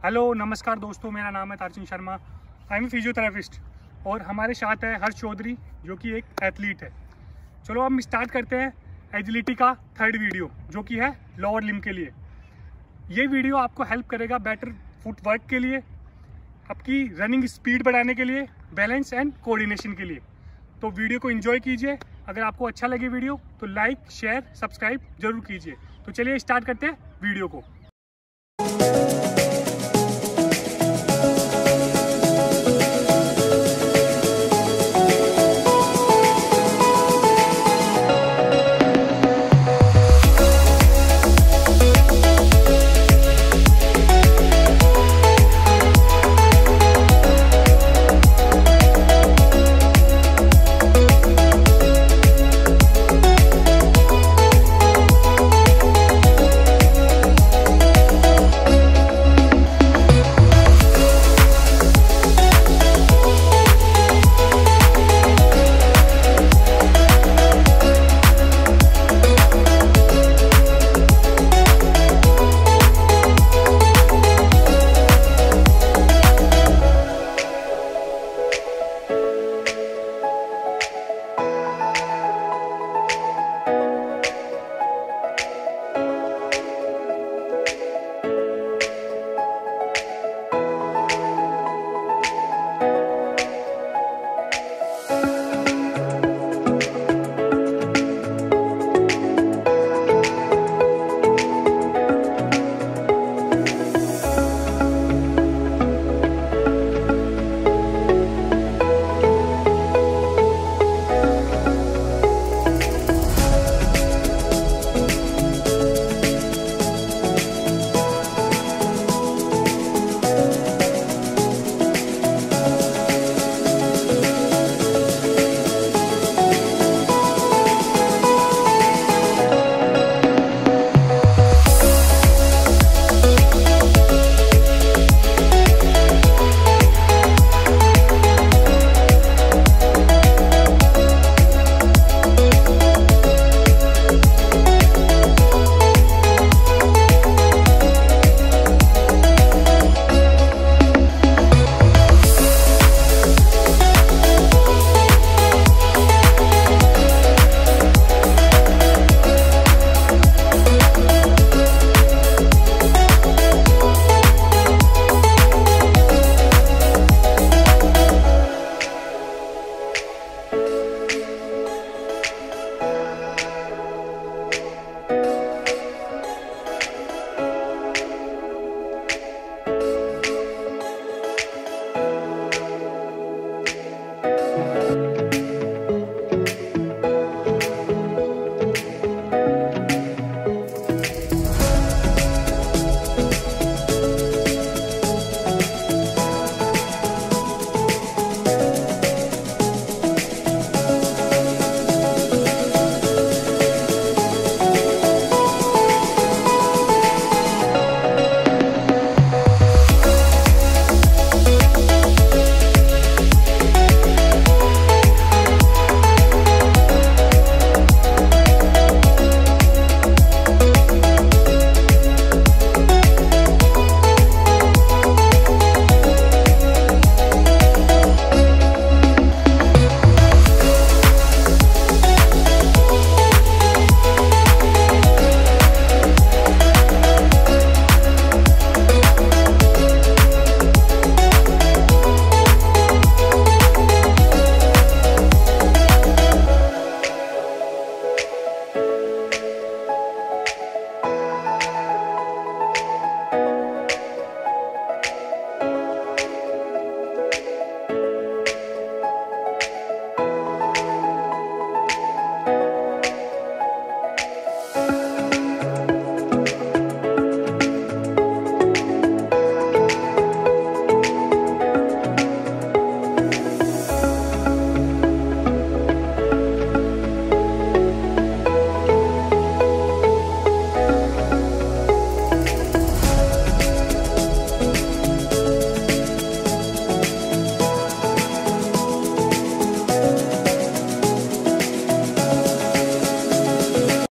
Hello, नमस्कार दोस्तों, मेरा नाम है Tarachand Sharma. I am physiotherapist और हमारे साथ है हर्ष चौधरी, जो कि एक एथलीट है। चलो हम स्टार्ट करते हैं एजिलिटी का थर्ड वीडियो जो कि है लोअर लिम के लिए। ये वीडियो आपको हेल्प करेगा बेटर फुटवर्क के लिए, आपकी रनिंग स्पीड बढ़ाने के लिए बैलेंस एंड कोऑर्डिनेशन के लिए। तो वीडियो को एंजॉय कीजिए। अगर आपको अच्छा लगे वीडियो तो लाइक शेयर सब्सक्राइब ज़रूर कीजिए। तो चलिए स्टार्ट करते हैं वीडियो को।